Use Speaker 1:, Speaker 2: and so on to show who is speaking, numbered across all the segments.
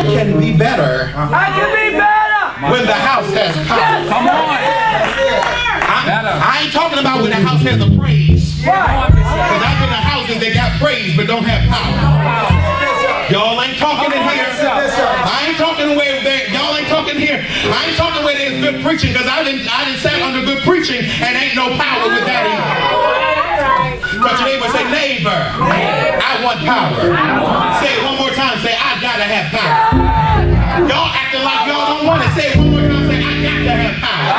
Speaker 1: I can be better
Speaker 2: I can be better.
Speaker 1: when the house has power.
Speaker 3: Come on.
Speaker 1: I, I ain't talking about when the house has a praise.
Speaker 2: Right.
Speaker 1: Because I've been in houses that got praise but don't have power. Y'all ain't talking in here. I ain't talking where there. Y'all ain't talking here. I ain't talking where there's good preaching because I didn't I didn't sat under good preaching and ain't no power with that either. Touch your neighbor, say neighbor. I want power. Say it one more time. Say I gotta have power. Y'all acting like y'all don't want it. Say it one more time. Say I got to have power.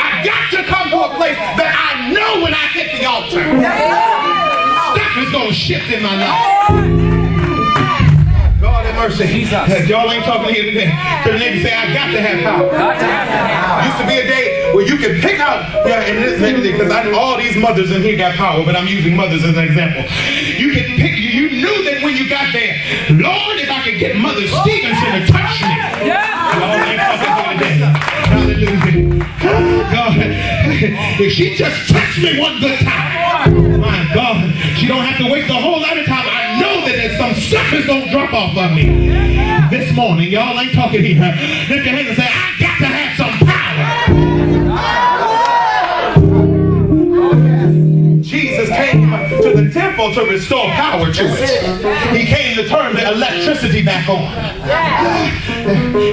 Speaker 1: I got to come to a place that I know when I hit the altar, stuff is going to shift in my life. God have mercy.
Speaker 3: Jesus.
Speaker 1: Y'all ain't talking here today. To the nigga say, I got to have power.
Speaker 3: Got to have that.
Speaker 1: Used to be a day where you could pick out, yeah, and this lady because I know all these mothers in here got power, but I'm using mothers as an example. You could pick, you, you knew that when you got there, Lord, if I could get Mother Stevenson to touch me. Y'all ain't talking here today. Hallelujah. God, if she just touched me one good time, my God, she don't have to waste a is gonna drop off on me. This morning, y'all ain't talking here. Lift your hands and say, temple to restore power to it. He came to turn the electricity back on.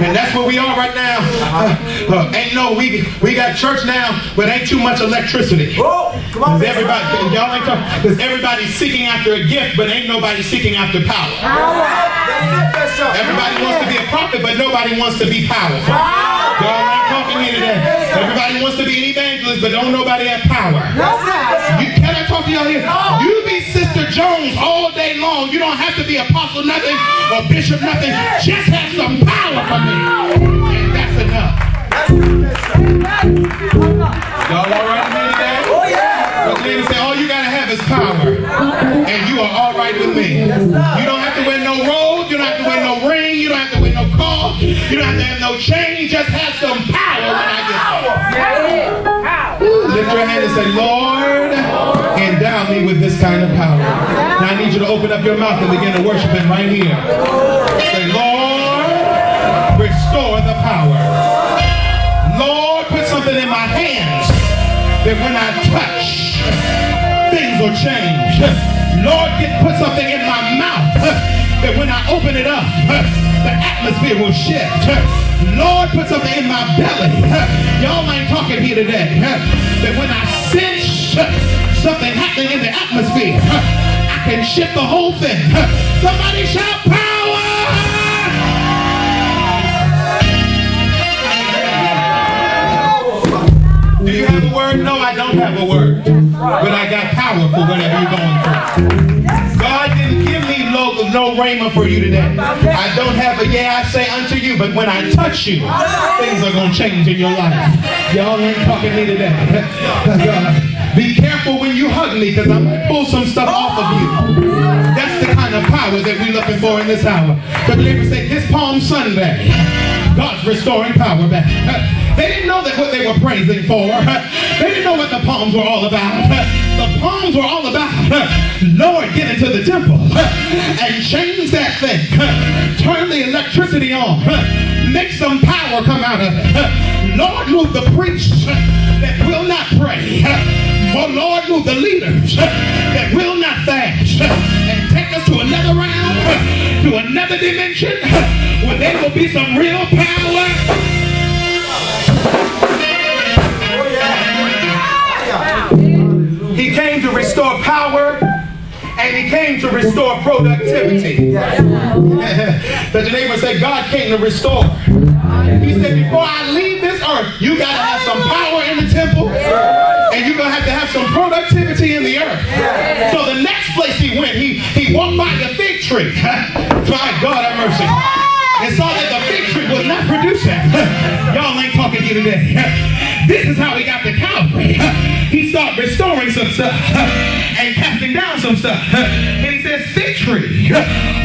Speaker 1: And that's where we are right now. Uh, uh, ain't no, we we got church now, but ain't too much electricity. Cause everybody, y'all ain't talking, because everybody's seeking after a gift, but ain't nobody seeking after power. Everybody wants to be a prophet, but nobody wants to be powerful. Y'all talking here today. Everybody wants to be an evangelist, but don't nobody have power. You, can I talk to y'all here? You be Sister Jones all day long. You don't have to be apostle nothing or bishop nothing. Just have some power for me. Lord, endow me with this kind of power. Now I need you to open up your mouth and begin to worship him right here. Say, Lord, restore the power. Lord, put something in my hands that when I touch, things will change. Lord, get, put something in my mouth that when I open it up, the atmosphere will shift. Lord, put something in my belly. Y'all ain't talking here today. That when I sense something happening in the atmosphere, I can shift the whole thing. Somebody shout power! Do you have a word? No, I don't have a word. But I got power for whatever you're going through. God didn't give me no, rhema for you today. I don't have a yeah, I say unto you, but when I touch you, things are going to change in your life. Y'all ain't talking to me today. Be careful when you hug me because I'm going to pull some stuff off of you. That's the kind of power that we're looking for in this hour. The believers say, this Palm Sunday, God's restoring power back. They didn't know that what they were praising for. They didn't know what the palms were all about. The palms were all about, Lord, get into the temple and change that thing. Turn the electricity on. Make some power come out of it. Lord, move the priests that will not pray. Oh, Lord, move the leaders that will not fast. And take us to another round, to another dimension, where there will be some real power. He came to restore power and he came to restore productivity. That your neighbor say, God came to restore. He said, before I leave this earth, you got to have some power in the temple and you're going to have to have some productivity in the earth. So the next place he went, he, he walked by the fig tree. My God have mercy. And saw that the fig tree was not producing. Y'all ain't talking here today. This is how he got to Calvary. He started restoring some stuff and casting down some stuff. And he says, fig tree,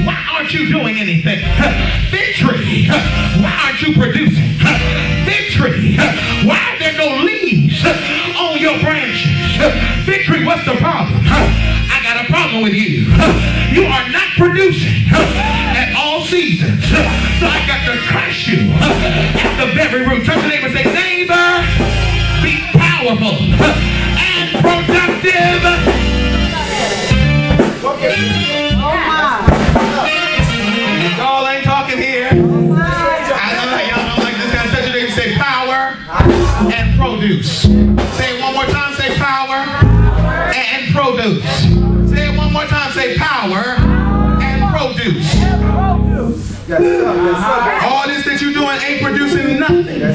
Speaker 1: why aren't you doing anything? Fig tree, why aren't you producing? Problem? With you. You are not producing at all seasons. So I got to crush you at the very root. Touch the neighbor say, neighbor, be powerful and productive. Y'all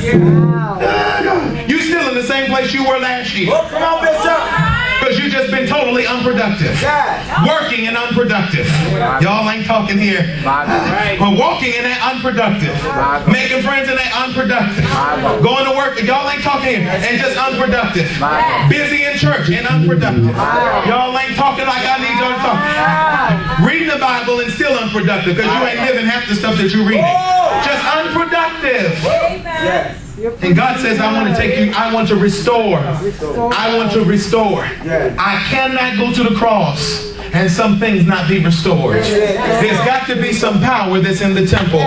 Speaker 1: You still in the same place you were last year.
Speaker 3: Oh, come on, Bishop.
Speaker 1: Because you just been totally unproductive.
Speaker 3: Yeah.
Speaker 1: Working and unproductive. Y'all ain't talking here. But walking in that unproductive. Making friends in that unproductive. Going to work, y'all ain't talking here. And just unproductive. Busy in church and unproductive. Y'all ain't talking like I need y'all to talk. Reading the Bible and still unproductive because you ain't living half the stuff that you're reading. Oh, Just unproductive.
Speaker 3: Yes.
Speaker 1: And God says, I want to take you, I want to restore. I want to restore.
Speaker 3: Yeah.
Speaker 1: I cannot go to the cross and some things not be restored. There's got to be some power that's in the temple.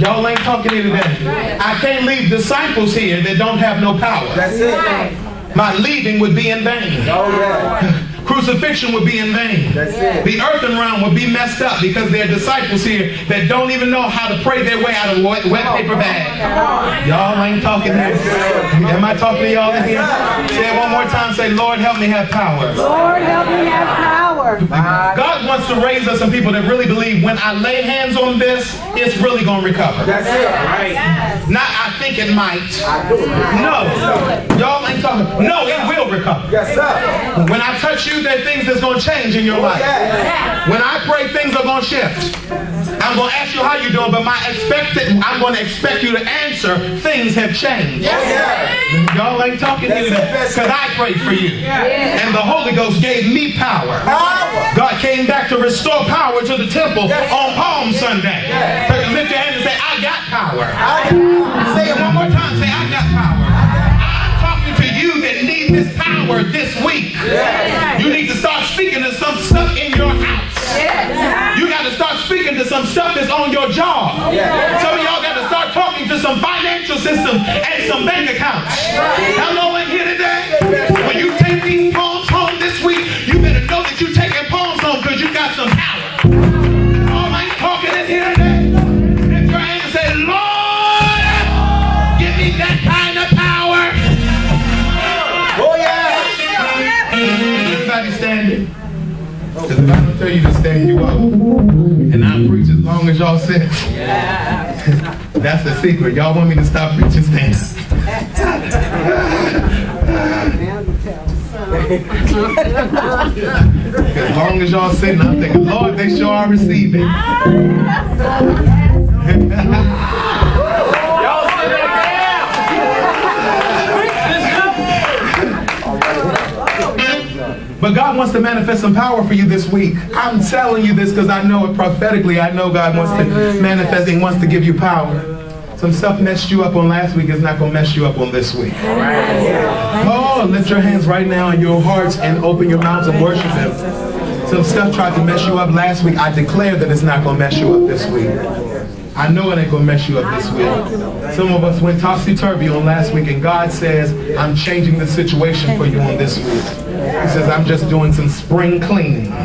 Speaker 1: Y'all ain't talking here today. I can't leave disciples here that don't have no power.
Speaker 3: That's it.
Speaker 1: My leaving would be in vain.
Speaker 3: Oh,
Speaker 1: Crucifixion would be in vain.
Speaker 3: That's it.
Speaker 1: The earthen realm would be messed up because there are disciples here that don't even know how to pray their way out of a wet, wet paper bag. Y'all ain't talking here. Am I talking to y'all in here? Say it one more time. Say, Lord, help me have power.
Speaker 2: Lord, help me have power.
Speaker 1: God wants to raise us some people that really believe when I lay hands on this, it's really going to recover.
Speaker 3: That's it. Right.
Speaker 1: Not I think it might.
Speaker 3: I do it.
Speaker 1: No. Y'all ain't talking. No, it will recover.
Speaker 3: Yes, sir.
Speaker 1: When I touch you, there are things that's going to change in your life.
Speaker 3: Yeah.
Speaker 1: When I pray, things are going to shift. I'm going to ask you how you doing, but my expected, I'm going to expect you to answer, things have changed.
Speaker 3: Yeah.
Speaker 1: Y'all ain't talking to me because I prayed for you. And the Holy Ghost gave me power. Came back to restore power to the temple on Palm Sunday. So lift your hand and say, I got power. Say it one more time. Say, I got power. I'm talking to you that need this power this week. You need to start speaking to some stuff in your house. You got to start speaking to some stuff that's on your job. Some of y'all got to start talking to some financial systems and some bank accounts. Hello in here today. When you take these poems tell you to stand, you up. And I preach as long as y'all sit. That's the secret. Y'all want me to stop preaching, stand. as long as y'all sitting, I'm thinking, Lord, they sure are receiving. Ah, But God wants to manifest some power for you this week. I'm telling you this because I know it prophetically. I know God wants to manifest and wants to give you power. Some stuff messed you up on last week is not going to mess you up on this week. Oh, lift your hands right now in your hearts and open your mouths and worship Him. Some stuff tried to mess you up last week. I declare that it's not going to mess you up this week. I know it ain't gonna mess you up this week. Some of us went topsy-turvy on last week and God says, I'm changing the situation for you on this week. He says, I'm just doing some spring cleaning.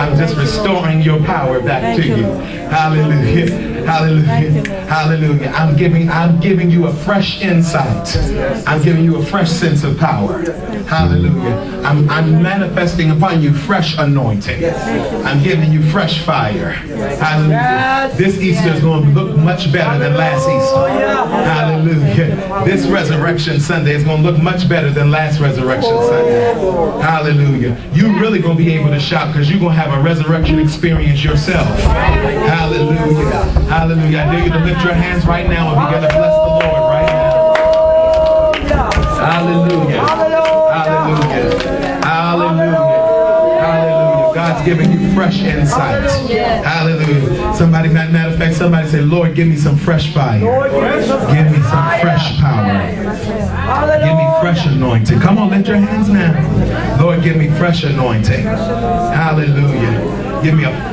Speaker 1: I'm just restoring your power back to you. Hallelujah. Hallelujah. Hallelujah. I'm giving, I'm giving you a fresh insight. I'm giving you a fresh sense of power. Hallelujah. I'm, I'm manifesting upon you fresh anointing. I'm giving you fresh fire. Hallelujah. This Easter is going to look much better than last Easter. Hallelujah. This Resurrection Sunday is going to look much better than last Resurrection Sunday. Hallelujah. You're really going to be able to shout because you're going to have a resurrection experience yourself. Hallelujah. Hallelujah. I dare you to lift your hands right now and begin to bless the Lord right now. Hallelujah. Hallelujah. Hallelujah. Hallelujah. God's giving you fresh insight. Hallelujah. Somebody, matter of fact, somebody say, Lord, give me some fresh fire. Give me some fresh power. Give me fresh anointing. Come on, lift your hands now. Lord, give me fresh anointing. Hallelujah. Give me a